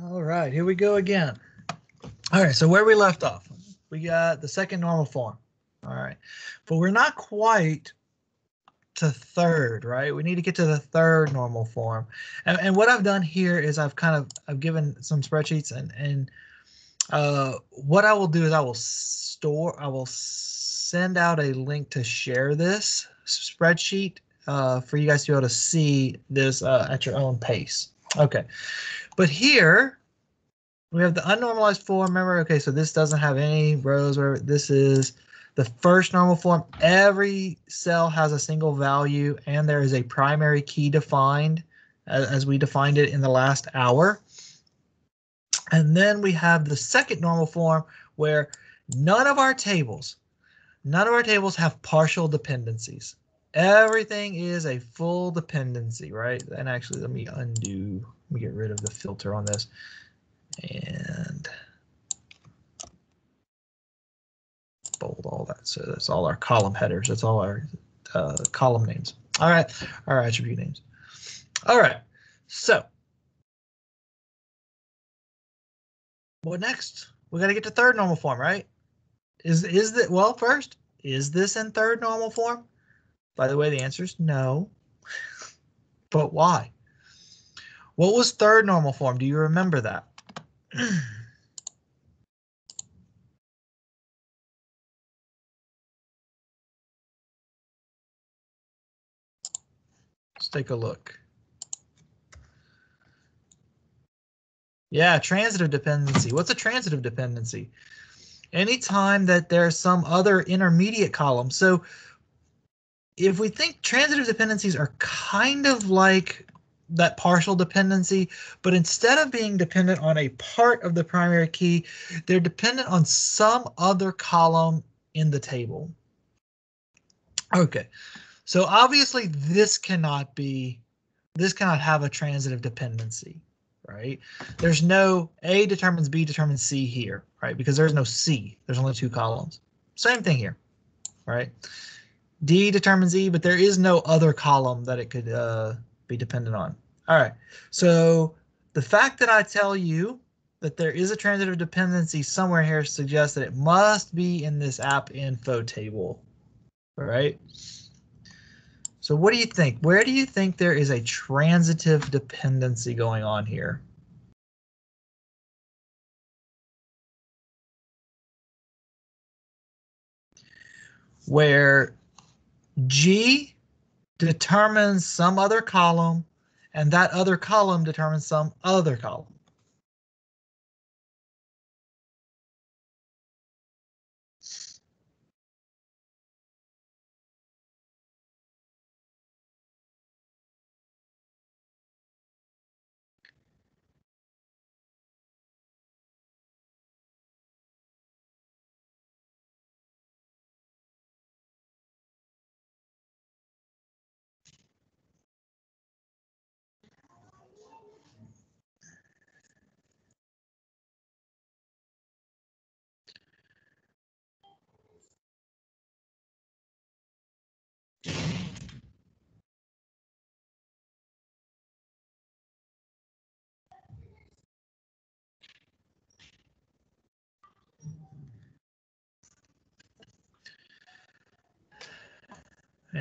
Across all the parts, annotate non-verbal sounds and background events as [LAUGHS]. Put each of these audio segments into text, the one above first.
All right, here we go again. All right, so where we left off, we got the second normal form. All right, but we're not quite to third, right? We need to get to the third normal form. And, and what I've done here is I've kind of I've given some spreadsheets and and uh, what I will do is I will store I will send out a link to share this spreadsheet uh, for you guys to be able to see this uh, at your own pace. Okay, but here we have the unnormalized form. Remember, okay, so this doesn't have any rows where this is the first normal form. Every cell has a single value and there is a primary key defined as, as we defined it in the last hour. And then we have the second normal form where none of our tables, none of our tables have partial dependencies. Everything is a full dependency, right? And actually, let me undo, let me get rid of the filter on this. And bold all that. So that's all our column headers. That's all our uh, column names. All right, our attribute names. All right, so what next? We got to get to third normal form, right? Is is that well? First, is this in third normal form? By the way, the answer is no. but why? What was third normal form? Do you remember that? [CLEARS THROAT] Let's take a look. Yeah, transitive dependency. What's a transitive dependency? Anytime that there's some other intermediate column. So if we think transitive dependencies are kind of like that partial dependency, but instead of being dependent on a part of the primary key, they're dependent on some other column in the table. Okay, so obviously this cannot be, this cannot have a transitive dependency, right? There's no A determines B determines C here, right? Because there's no C, there's only two columns. Same thing here, right? D determines E, but there is no other column that it could uh, be dependent on. All right, so the fact that I tell you that there is a transitive dependency somewhere here suggests that it must be in this app info table, all right? So what do you think? Where do you think there is a transitive dependency going on here? Where G determines some other column and that other column determines some other column.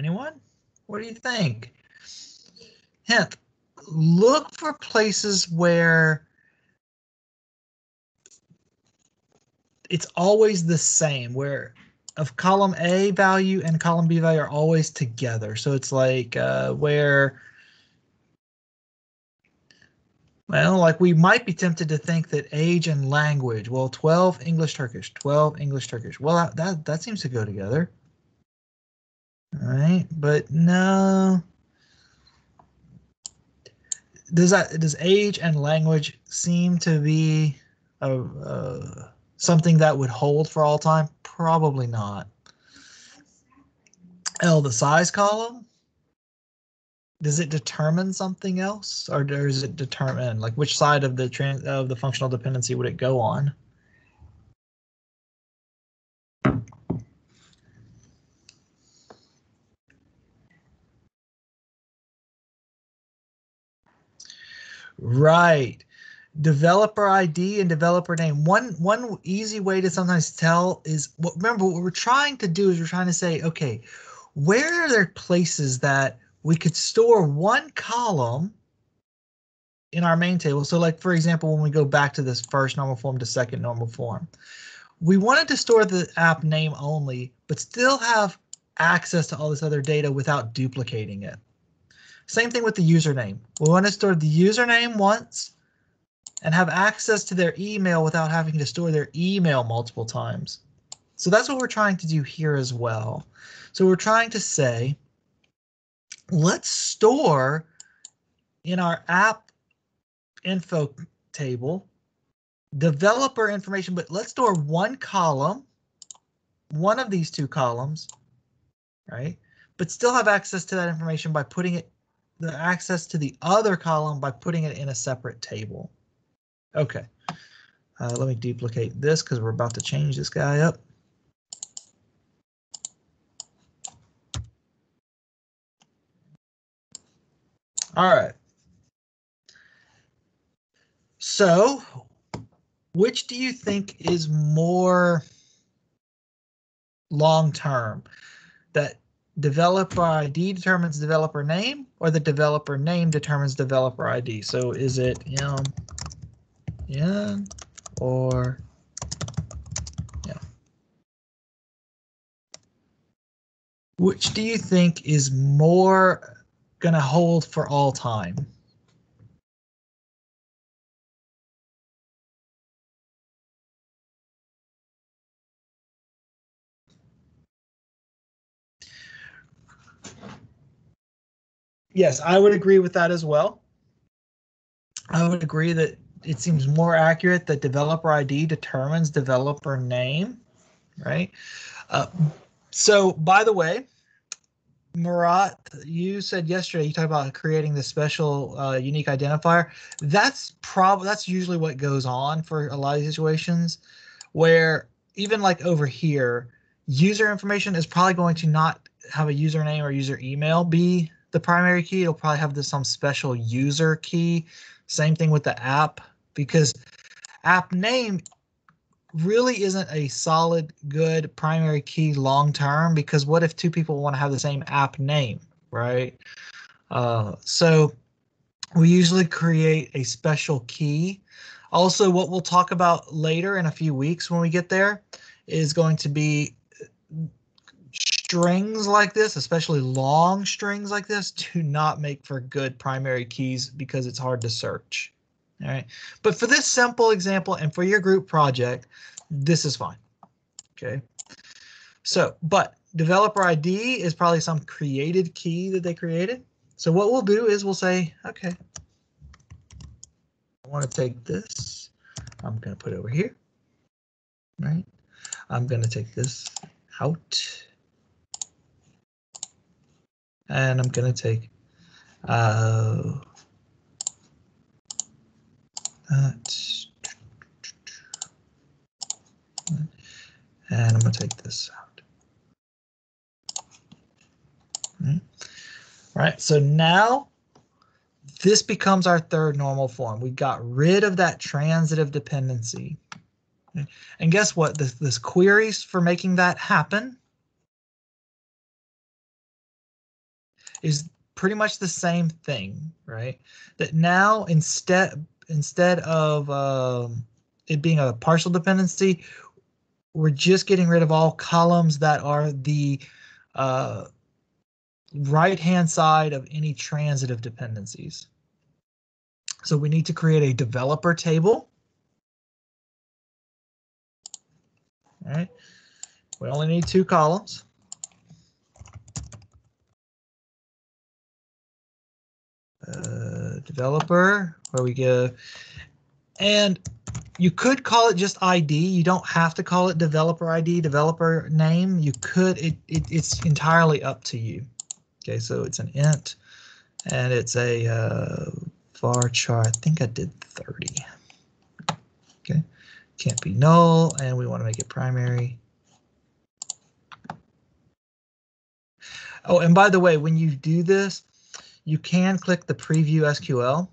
Anyone? What do you think? Hint, look for places where it's always the same, where of column A value and column B value are always together. So it's like uh, where, well, like we might be tempted to think that age and language, well, 12 English Turkish, 12 English Turkish. Well, that, that seems to go together. Right, but no. Does that does age and language seem to be a, uh, something that would hold for all time? Probably not. L, the size column. Does it determine something else, or does it determine like which side of the trans of the functional dependency would it go on? Right. developer ID and developer name. One one easy way to sometimes tell is what remember what we're trying to do is we're trying to say, okay, where are there places that we could store one column in our main table? So like for example, when we go back to this first normal form to second normal form, we wanted to store the app name only, but still have access to all this other data without duplicating it. Same thing with the username. We want to store the username once and have access to their email without having to store their email multiple times. So that's what we're trying to do here as well. So we're trying to say, let's store in our app info table developer information, but let's store one column, one of these two columns, right? But still have access to that information by putting it the access to the other column by putting it in a separate table. Okay, uh, let me duplicate this because we're about to change this guy up. All right. So, which do you think is more long term? That developer ID determines developer name or the developer name determines developer ID. So is it m n or yeah? Which do you think is more going to hold for all time? Yes, I would agree with that as well. I would agree that it seems more accurate that developer ID determines developer name, right? Uh, so, by the way, Murat, you said yesterday you talked about creating the special uh, unique identifier. That's probably that's usually what goes on for a lot of situations, where even like over here, user information is probably going to not have a username or user email be the primary key. It'll probably have this some special user key. Same thing with the app because app name really isn't a solid good primary key long term because what if two people want to have the same app name, right? Uh, so we usually create a special key. Also, what we'll talk about later in a few weeks when we get there is going to be strings like this, especially long strings like this, [LAUGHS] do not make for good primary keys because it's hard to search. All right, but for this simple example and for your group project, this is fine. Okay, so but developer ID is probably some created key that they created. So what we'll do is we'll say, okay, I want to take this. I'm going to put it over here. Right. I'm going to take this out and I'm going to take uh, that and I'm going to take this out. Right. right, so now this becomes our third normal form. We got rid of that transitive dependency. And guess what? This, this queries for making that happen is pretty much the same thing, right? That now instead instead of um, it being a partial dependency, we're just getting rid of all columns that are the uh, right hand side of any transitive dependencies. So we need to create a developer table. All right. We only need two columns. Uh, developer where we go and you could call it just ID. You don't have to call it developer ID, developer name. You could, it, it it's entirely up to you. Okay, so it's an int and it's a uh, varchar. I think I did 30. Okay, can't be null and we want to make it primary. Oh, and by the way, when you do this, you can click the preview SQL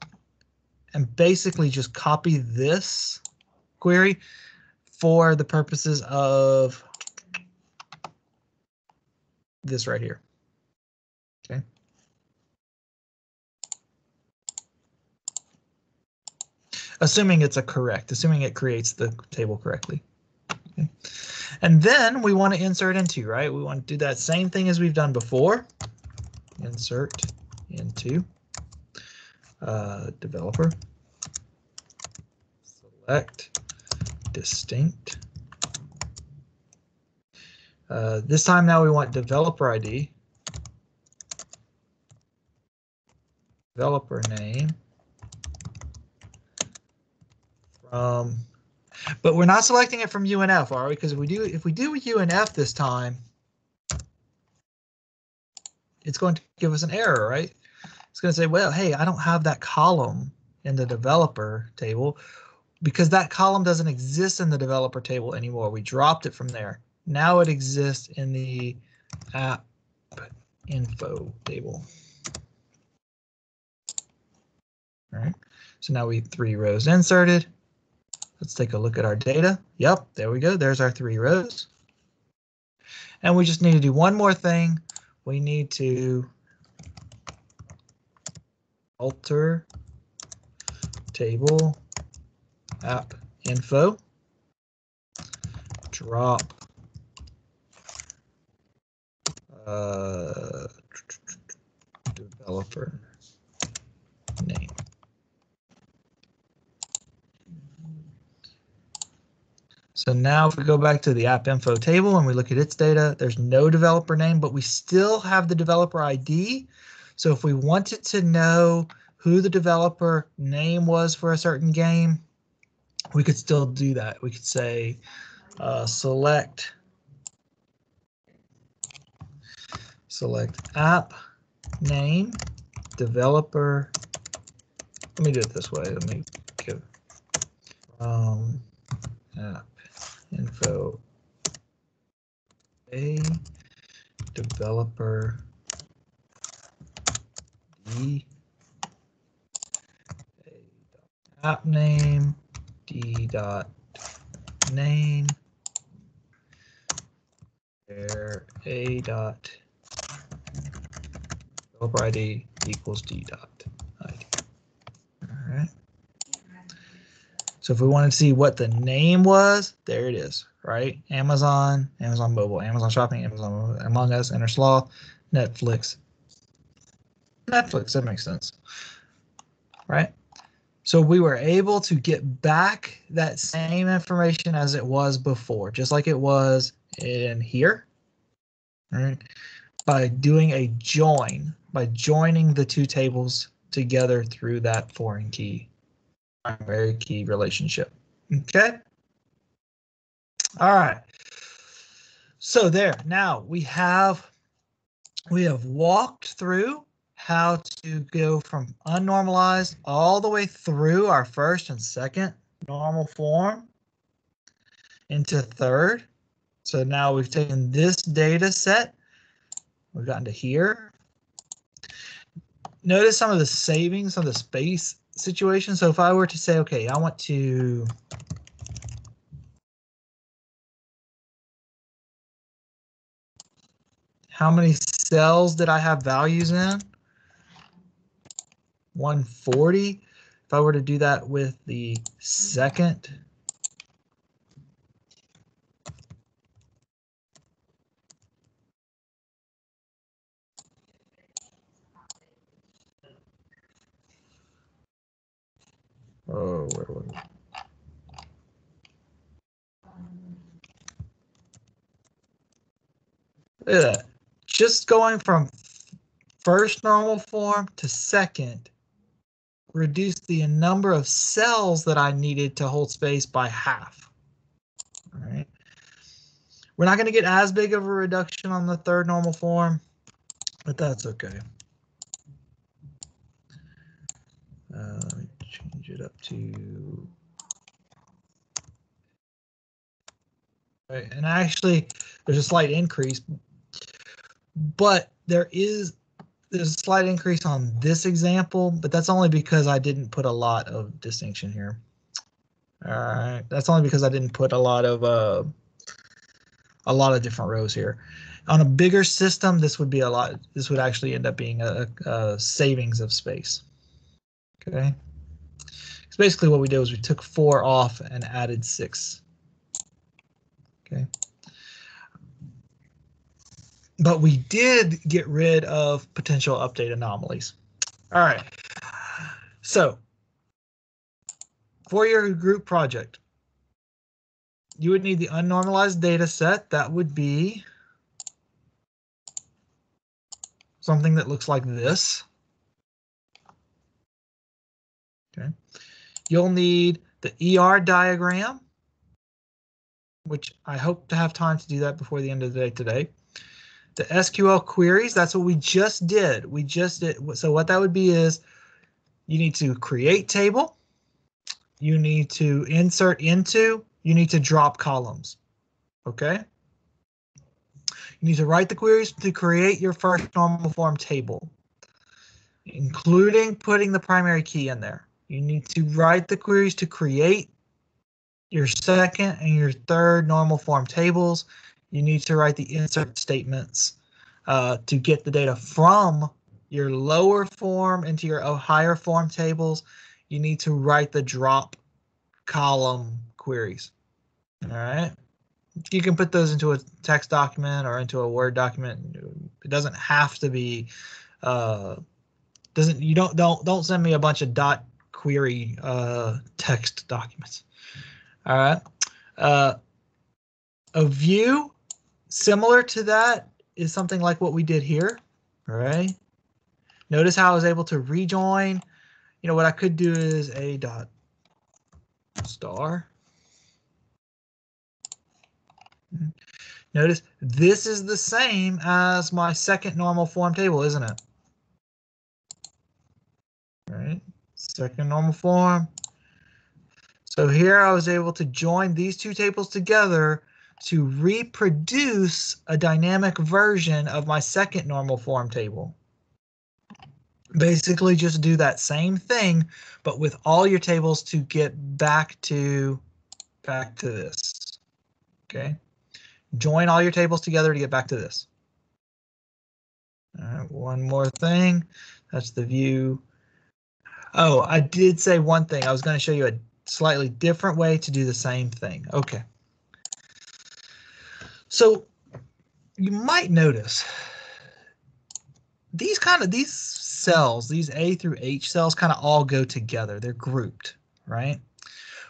and basically just copy this query for the purposes of this right here. Okay. Assuming it's a correct, assuming it creates the table correctly. Okay. And then we want to insert into, right? We want to do that same thing as we've done before. Insert into uh, developer. Select distinct. Uh, this time now we want developer ID. Developer name. From but we're not selecting it from UNF, are we? Because if we do if we do UNF this time, it's going to give us an error, right? It's going to say, well, hey, I don't have that column in the developer table because that column doesn't exist in the developer table anymore. We dropped it from there. Now it exists in the app info table. All right, so now we three rows inserted. Let's take a look at our data. Yep, there we go. There's our three rows. And we just need to do one more thing. We need to alter table app info drop uh, developer name. So now if we go back to the app info table and we look at its data, there's no developer name, but we still have the developer ID. So if we wanted to know who the developer name was for a certain game, we could still do that. We could say uh, select select app name developer. Let me do it this way. Let me give um, app info a developer d a app name d dot name. Where a dot developer id equals d dot id. All right. So if we want to see what the name was, there it is, right? Amazon, Amazon Mobile, Amazon Shopping, Amazon Among Us, Innersloth, Netflix. Netflix, that makes sense, right? So we were able to get back that same information as it was before, just like it was in here, right? By doing a join, by joining the two tables together through that foreign key primary key relationship. Okay. All right. So there, now we have we have walked through how to go from unnormalized all the way through our first and second normal form into third. So now we've taken this data set, we've gotten to here. Notice some of the savings of the space situation. So if I were to say, okay, I want to how many cells did I have values in? 140. If I were to do that with the second Oh, where was it? Look at that. Just going from first normal form to second reduced the number of cells that I needed to hold space by half. All right. We're not going to get as big of a reduction on the third normal form, but that's okay. Uh, change it up to. Right, and actually, there's a slight increase, but there is there's a slight increase on this example, but that's only because I didn't put a lot of distinction here. All right, that's only because I didn't put a lot of uh, a lot of different rows here. On a bigger system, this would be a lot. This would actually end up being a, a savings of space. Okay. So basically what we did was we took four off and added six. Okay. But we did get rid of potential update anomalies. All right. So for your group project, you would need the unnormalized data set. That would be something that looks like this. Okay. You'll need the ER diagram, which I hope to have time to do that before the end of the day today. The SQL queries, that's what we just did. We just did. So what that would be is you need to create table. You need to insert into, you need to drop columns. Okay. You need to write the queries to create your first normal form table, including putting the primary key in there. You need to write the queries to create your second and your third normal form tables. You need to write the insert statements uh, to get the data from your lower form into your higher form tables. You need to write the drop column queries. All right. You can put those into a text document or into a Word document. It doesn't have to be. Uh, doesn't you don't don't don't send me a bunch of dot query uh, text documents. All right. Uh, a view similar to that is something like what we did here. All right. Notice how I was able to rejoin. You know what I could do is a dot star. Notice this is the same as my second normal form table, isn't it? All right, second normal form. So here I was able to join these two tables together to reproduce a dynamic version of my second normal form table. Basically just do that same thing, but with all your tables to get back to back to this. Okay. Join all your tables together to get back to this. All right, one more thing. That's the view. Oh, I did say one thing. I was going to show you a slightly different way to do the same thing. Okay. So you might notice these kind of these cells, these A through H cells kind of all go together. They're grouped, right?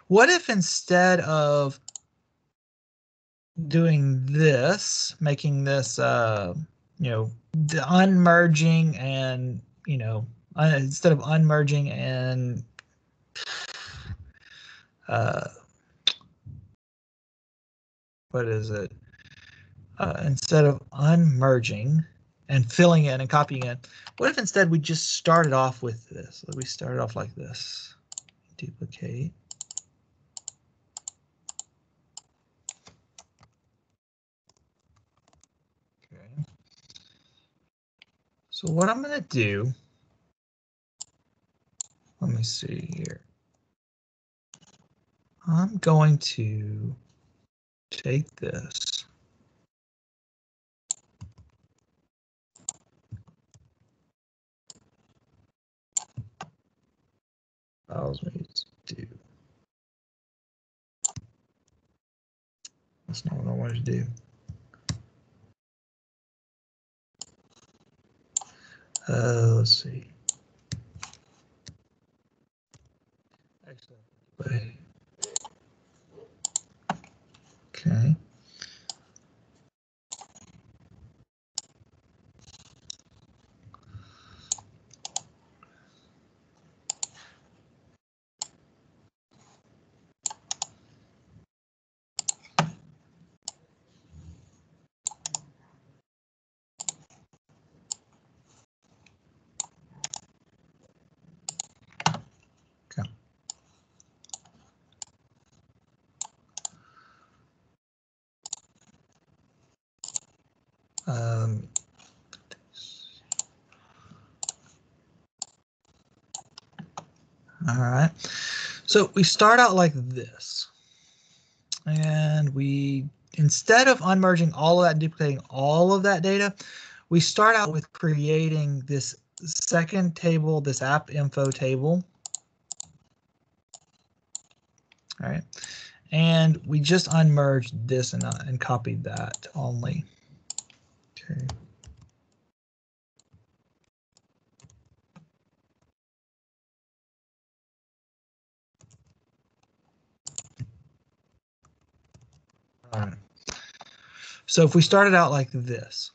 What if instead of doing this, making this, uh, you know, the unmerging and, you know, instead of unmerging and uh, what is it? Uh, instead of unmerging and filling in and copying in, what if instead we just started off with this? We started off like this. Duplicate. Okay. So what I'm going to do, let me see here. I'm going to take this. allows me to do. That's not what I wanted to do. Uh, let's see. Okay. So we start out like this. And we, instead of unmerging all of that and duplicating all of that data, we start out with creating this second table, this app info table. All right. And we just unmerged this and, uh, and copied that only. Okay. All right. So if we started out like this,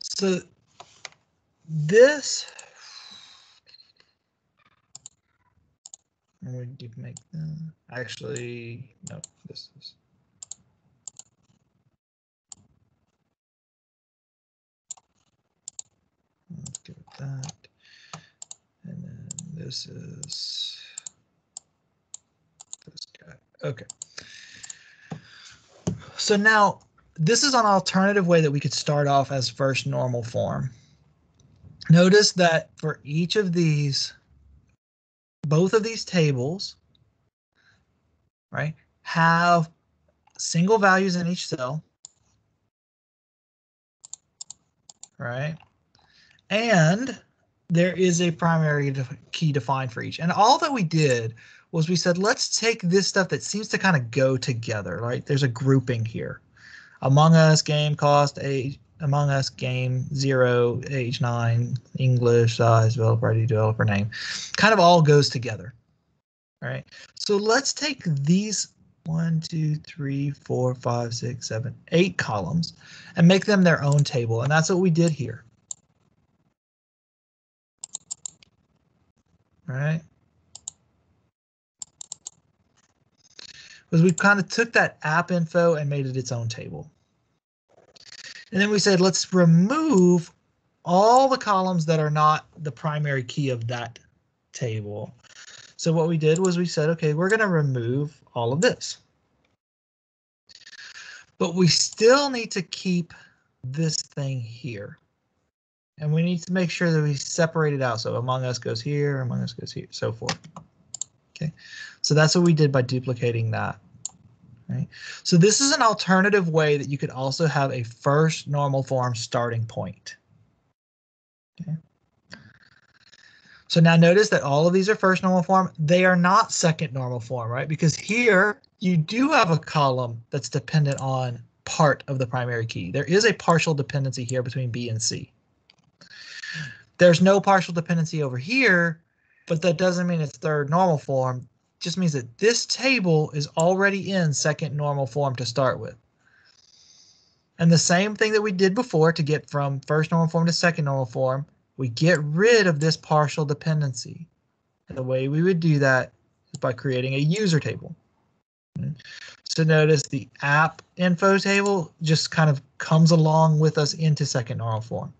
so this, we did make uh, actually no. This is let's that, and then this is this guy. Okay. So now this is an alternative way that we could start off as first normal form. Notice that for each of these, both of these tables, right, have single values in each cell, right? And there is a primary key defined for each. And all that we did was we said, let's take this stuff that seems to kind of go together, right? There's a grouping here. Among Us, game cost, age, Among Us, game zero, age nine, English, size, developer ID, developer name. Kind of all goes together. All right. So let's take these one, two, three, four, five, six, seven, eight columns and make them their own table. And that's what we did here. All right. Was we kind of took that app info and made it its own table. And then we said, let's remove all the columns that are not the primary key of that table. So what we did was we said, okay, we're going to remove all of this. But we still need to keep this thing here. And we need to make sure that we separate it out. So Among Us goes here, Among Us goes here, so forth. Okay, so that's what we did by duplicating that. Right. So this is an alternative way that you could also have a first normal form starting point. Okay. So now notice that all of these are first normal form. They are not second normal form, right? Because here you do have a column that's dependent on part of the primary key. There is a partial dependency here between B and C. There's no partial dependency over here, but that doesn't mean it's third normal form just means that this table is already in second normal form to start with. And the same thing that we did before to get from first normal form to second normal form, we get rid of this partial dependency. And the way we would do that is by creating a user table. So notice the app info table just kind of comes along with us into second normal form.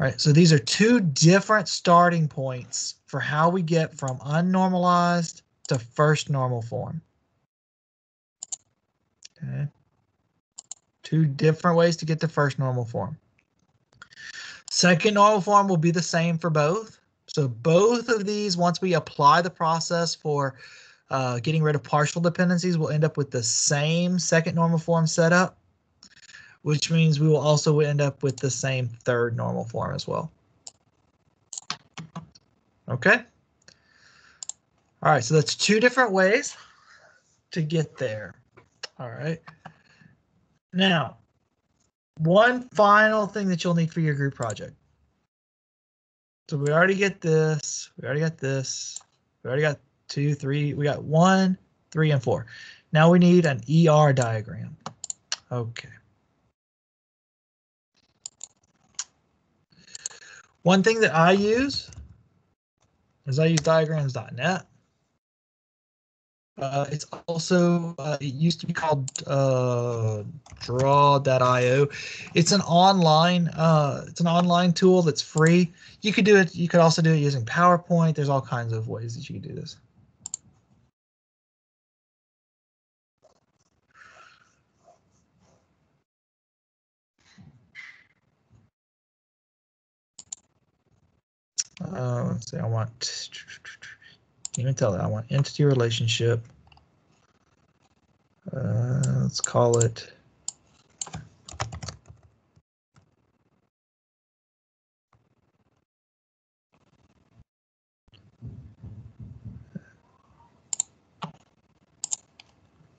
All right, so these are two different starting points for how we get from unnormalized to first normal form. Okay. Two different ways to get to first normal form. Second normal form will be the same for both. So both of these, once we apply the process for uh, getting rid of partial dependencies, we'll end up with the same second normal form setup which means we will also end up with the same third normal form as well. Okay. All right, so that's two different ways to get there. All right. Now, one final thing that you'll need for your group project. So we already get this, we already got this, we already got two, three, we got one, three, and four. Now we need an ER diagram. Okay. One thing that I use is I use diagrams.net. Uh, it's also uh, it used to be called uh, draw.io. It's an online uh, it's an online tool that's free. You could do it. You could also do it using PowerPoint. There's all kinds of ways that you can do this. Uh, let's see, I want, can't even tell that. I want entity relationship. Uh, let's call it.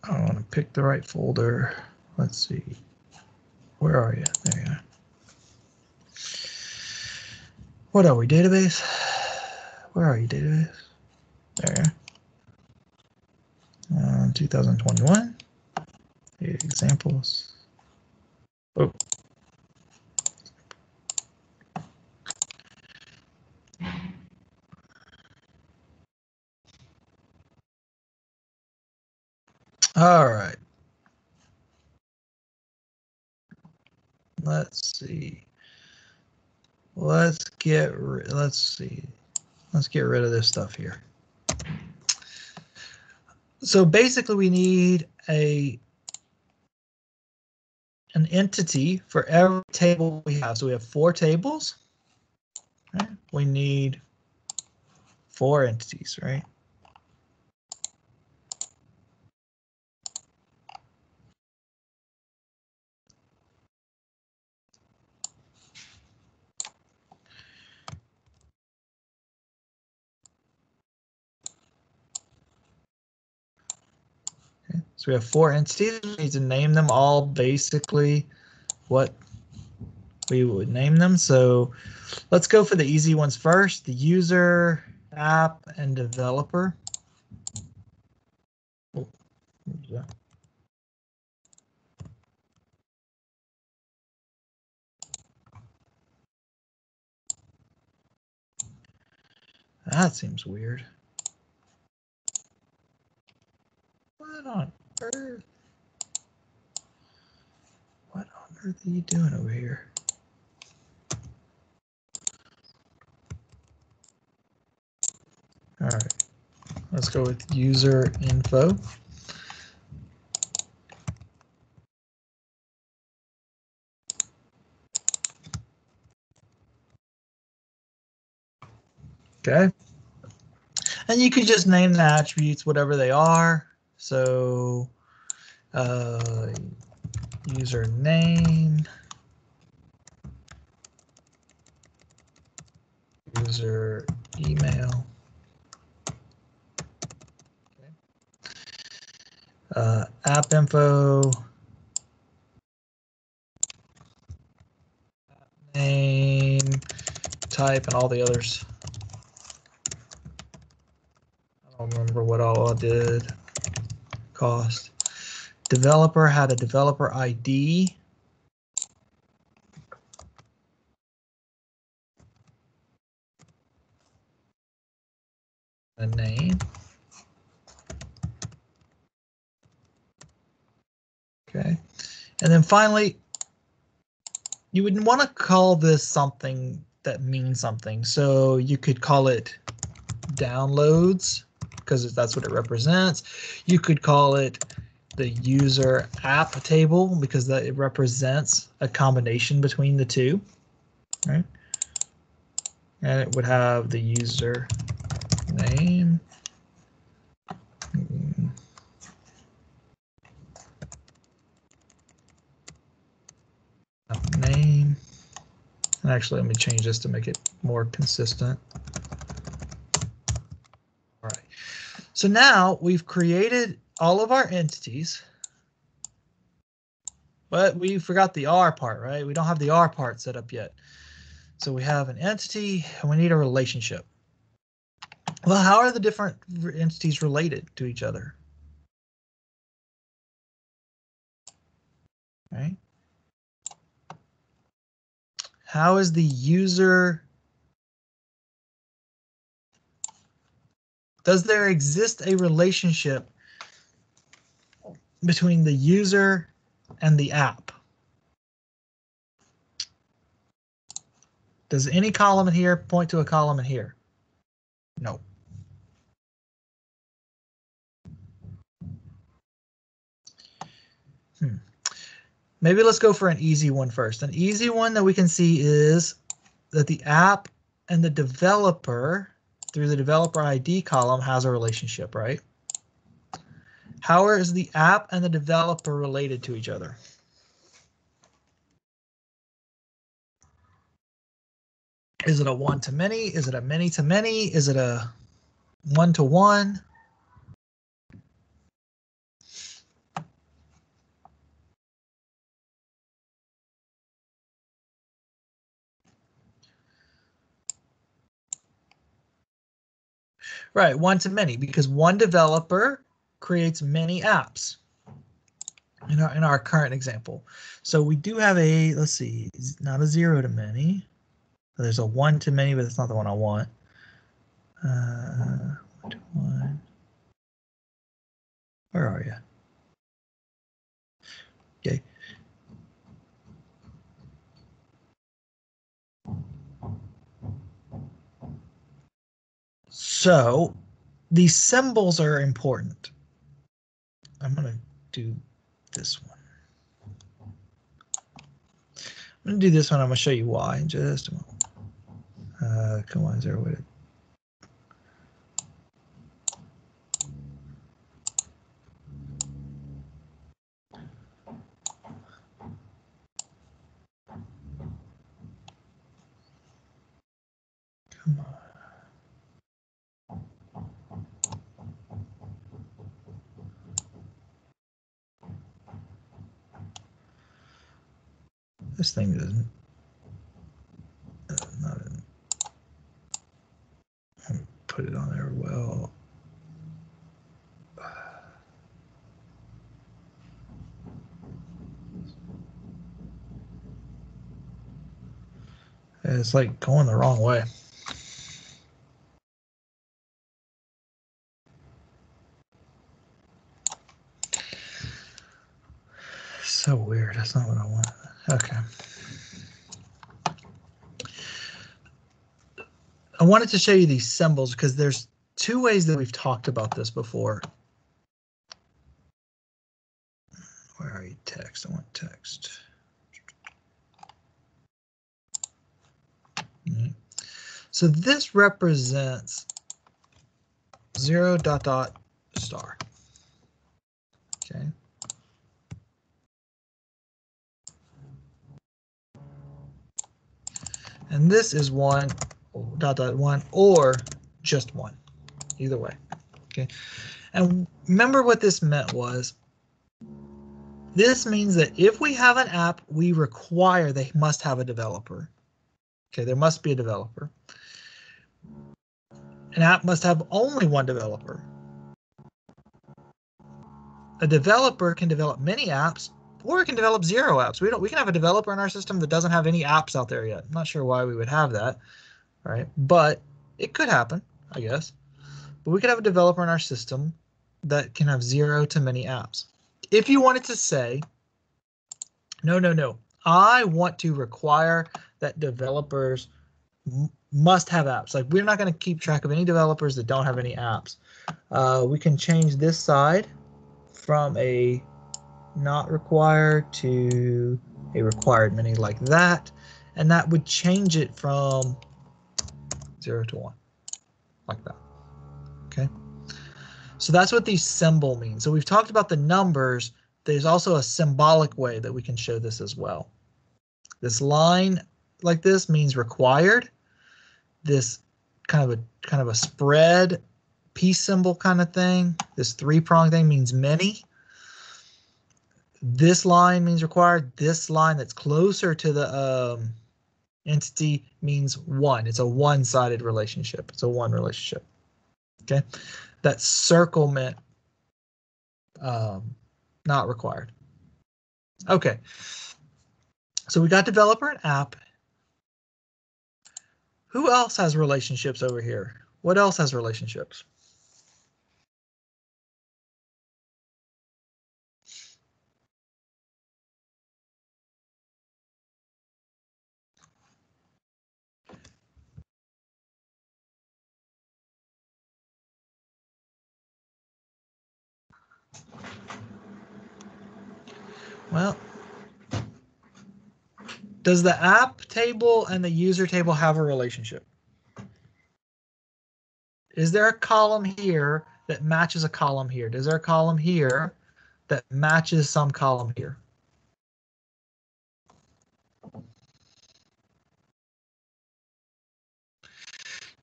I want to pick the right folder. Let's see. Where are you? There you are. What are we, database? Where are you, database? There. Uh, 2021. Examples. Oh. All right. Let's see. Let's get let's see. Let's get rid of this stuff here. So basically we need a an entity for every table we have. So we have four tables. Right? We need four entities, right? So we have four entities. We need to name them all basically what we would name them. So let's go for the easy ones first. The user, app, and developer. Oh, that? Seems weird. What on What on earth are you doing over here? All right, let's go with user info. Okay. And you could just name the attributes whatever they are. So uh, username, user email, okay. uh, app info, name, type, and all the others. I don't remember what all I did cost. Developer had a developer ID. A name. Okay. And then finally, you would want to call this something that means something. So you could call it downloads because that's what it represents. You could call it the user app table because that it represents a combination between the two, right? And it would have the user name. Mm-hmm. Name. And actually, let me change this to make it more consistent. So now we've created all of our entities, but we forgot the R part, right? We don't have the R part set up yet. So we have an entity and we need a relationship. Well, how are the different entities related to each other? Right? How is the user Does there exist a relationship between the user and the app? Does any column in here point to a column in here? No. Hmm. Maybe let's go for an easy one first. An easy one that we can see is that the app and the developer through the developer ID column has a relationship, right? How is the app and the developer related to each other? Is it a one to many? Is it a many to many? Is it a one to one? Right, one to many, because one developer creates many apps in our, in our current example. So we do have a, let's see, not a zero to many. There's a one to many, but it's not the one I want. Uh, one to one. Where are you? Okay. So these symbols are important. I'm going to do this one. I'm going to do this one. I'm going to show you why in just a moment. Uh, come on, is there a way to This thing doesn't. Not in, I'll put it on there. Well. It's like going the wrong way. So weird. That's not what I want. Okay. I wanted to show you these symbols because there's two ways that we've talked about this before. Where are you? Text. I want text. Mhm. So this represents zero dot dot star. Okay. And this is one dot dot one or just one, either way. Okay. And remember what this meant was this means that if we have an app, we require they must have a developer. Okay, there must be a developer. An app must have only one developer. A developer can develop many apps or we can develop zero apps. We don't we can have a developer in our system that doesn't have any apps out there yet. I'm not sure why we would have that. right? but it could happen, I guess. But we could have a developer in our system that can have zero to many apps. If you wanted to say, no, no, no, I want to require that developers must have apps. Like we're not going to keep track of any developers that don't have any apps. Uh, we can change this side from a not required to a required many like that. And that would change it from zero to one like that. Okay. So that's what these symbol means. So we've talked about the numbers. There's also a symbolic way that we can show this as well. This line like this means required. This kind of a kind of a spread peace symbol kind of thing. This three prong thing means many. This line means required. This line that's closer to the um, entity means one. It's a one-sided relationship. It's a one relationship. Okay, that circle meant um, not required. Okay, so we got developer and app. Who else has relationships over here? What else has relationships? Well, does the app table and the user table have a relationship? Is there a column here that matches a column here? Is there a column here that matches some column here?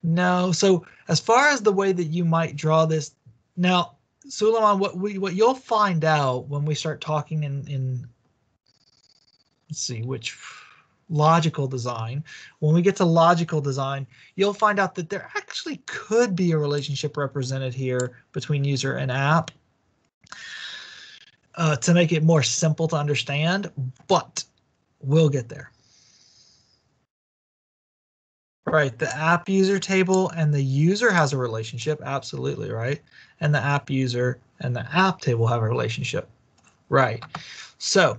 No. So as far as the way that you might draw this, now, Suleiman, what we what you'll find out when we start talking in in let's see which logical design. When we get to logical design, you'll find out that there actually could be a relationship represented here between user and app uh, to make it more simple to understand, but we'll get there. Right, the app user table and the user has a relationship, absolutely, right? And the app user and the app table have a relationship, right? So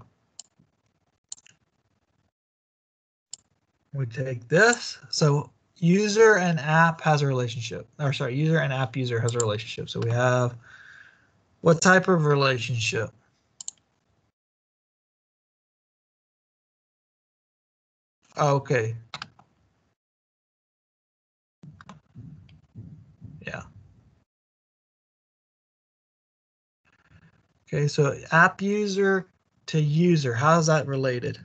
we take this. So user and app has a relationship, or sorry, user and app user has a relationship. So we have what type of relationship? Okay. Yeah. Okay, so app user to user, how's that related?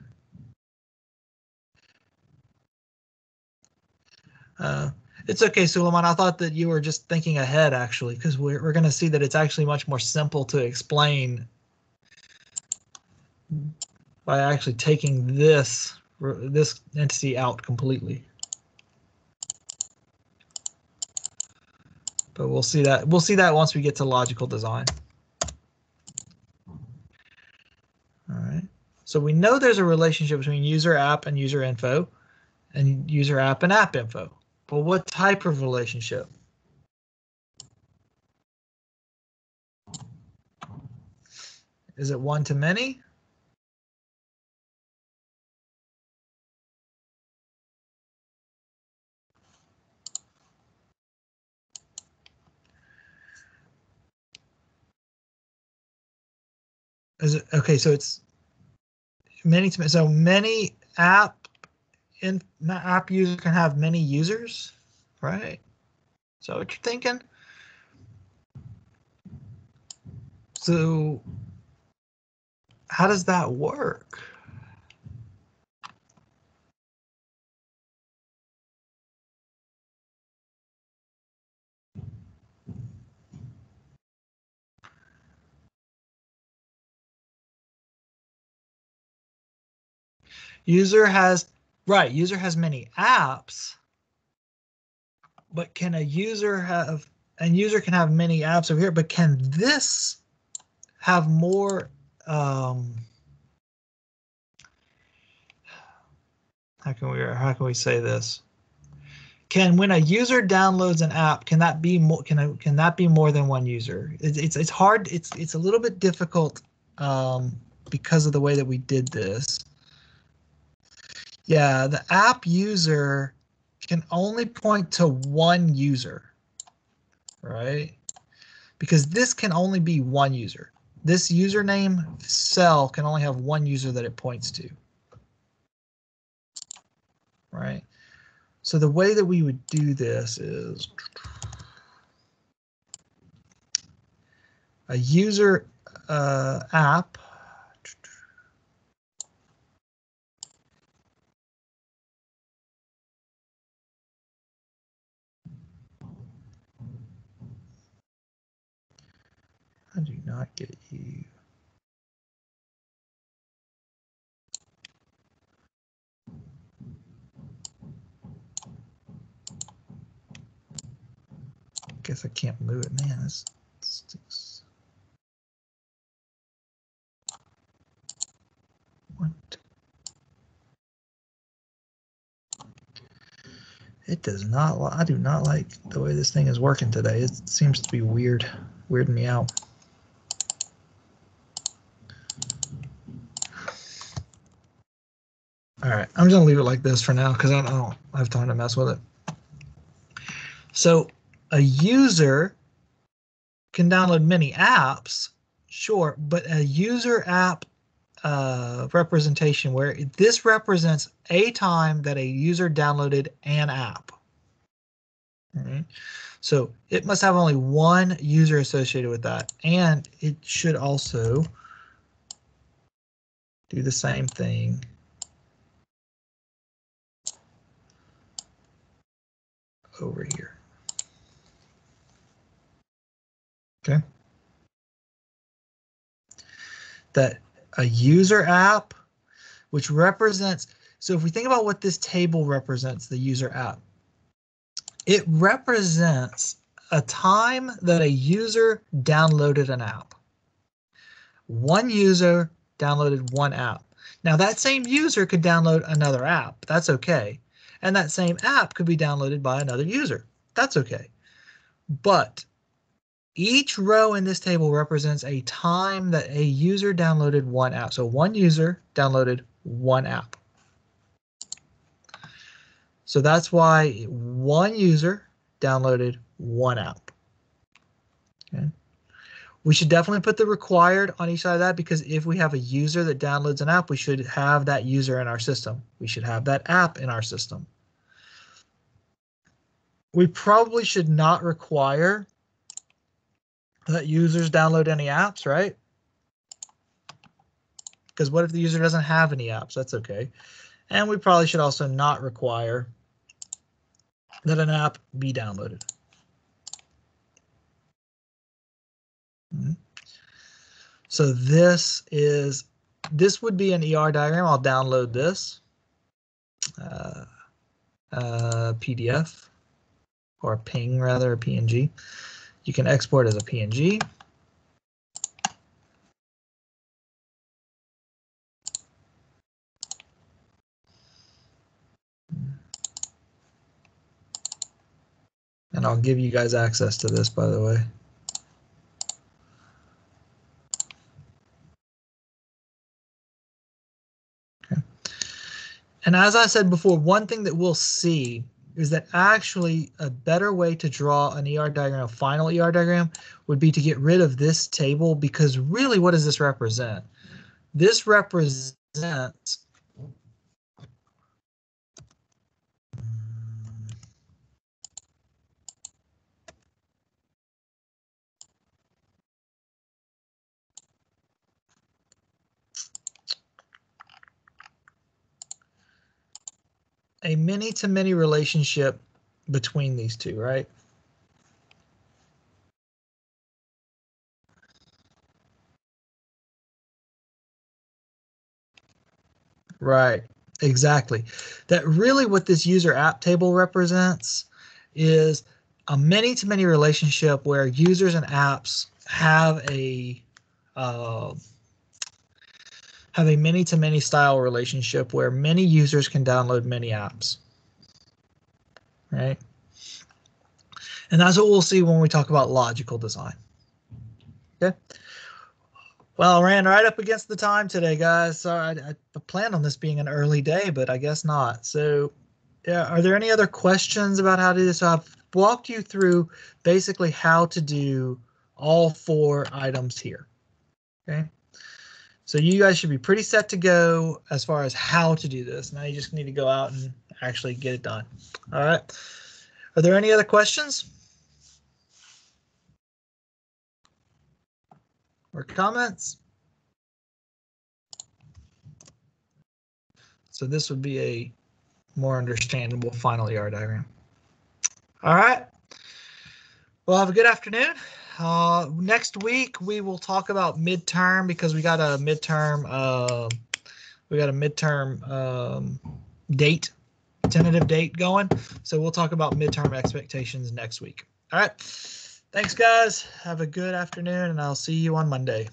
Uh, it's okay, Suleiman. I thought that you were just thinking ahead, actually, because we're, we're going to see that it's actually much more simple to explain by actually taking this this entity out completely. But we'll see that we'll see that once we get to logical design. All right. So we know there's a relationship between user app and user info and user app and app info. But what type of relationship? Is it one to many? It okay? So it's many so many app in app user can have many users, right? So what you're thinking? So how does that work? User has Right, user has many apps, but can a user have, and user can have many apps over here, but can this have more, um, how can we, how can we say this? Can when a user downloads an app, can that be more, can, I, can that be more than one user? It's, it's, it's hard, it's, it's a little bit difficult um, because of the way that we did this. Yeah, the app user can only point to one user, right? Because this can only be one user. This username cell can only have one user that it points to, right? So the way that we would do this is a user uh, app I do not get you. Guess I can't move it, man. This stinks. What? It does not. I do not like the way this thing is working today. It seems to be weird, weirding me out. All right, I'm just gonna leave it like this for now because I don't have time to mess with it. So a user can download many apps, sure, but a user app uh, representation where this represents a time that a user downloaded an app. Right. So it must have only one user associated with that. And it should also do the same thing. Over here. Okay. That a user app, which represents, so if we think about what this table represents, the user app, it represents a time that a user downloaded an app. One user downloaded one app. Now that same user could download another app. That's okay. And that same app could be downloaded by another user. That's okay. But each row in this table represents a time that a user downloaded one app. So one user downloaded one app. So that's why one user downloaded one app. Okay. We should definitely put the required on each side of that because if we have a user that downloads an app, we should have that user in our system. We should have that app in our system. We probably should not require that users download any apps, right? Because what if the user doesn't have any apps? That's okay. And we probably should also not require that an app be downloaded. Hmm. So this is, this would be an ER diagram. I'll download this uh, uh, PDF or ping rather, a PNG. You can export as a PNG. And I'll give you guys access to this, by the way. Okay. And as I said before, one thing that we'll see is that actually a better way to draw an ER diagram, a final ER diagram, would be to get rid of this table because really what does this represent? This represents a many to many relationship between these two, right? Right, exactly. That really what this user app table represents is a many to many relationship where users and apps have a uh, have a many to many style relationship where many users can download many apps. Right? And that's what we'll see when we talk about logical design. Okay. Well, I ran right up against the time today, guys. Sorry, I, I planned on this being an early day, but I guess not. So, yeah, are there any other questions about how to do this? So I've walked you through basically how to do all four items here. Okay. So you guys should be pretty set to go as far as how to do this. Now you just need to go out and actually get it done. All right. Are there any other questions? Or comments? So this would be a more understandable final ER diagram. All right. Well, have a good afternoon. Uh, next week we will talk about midterm because we got a midterm. Uh, we got a midterm um, date, tentative date going. So we'll talk about midterm expectations next week. All right. Thanks, guys. Have a good afternoon, and I'll see you on Monday.